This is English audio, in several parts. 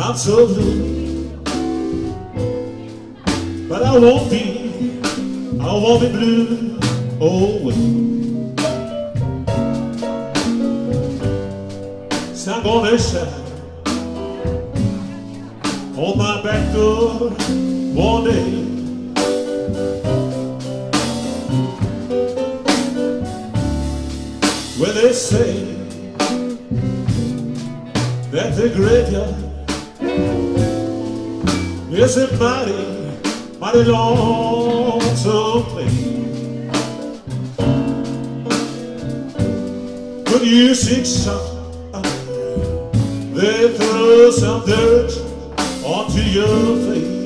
I'm so blue, but I won't be, I won't be blue always. I'm gonna shine on my back door one day. When they say that the graveyard is a mighty, mighty lonesome place. Could you sing some? They throw some dirt onto your face.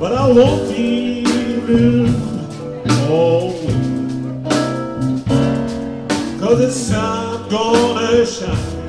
But I won't be blue always. Cause the sun gonna shine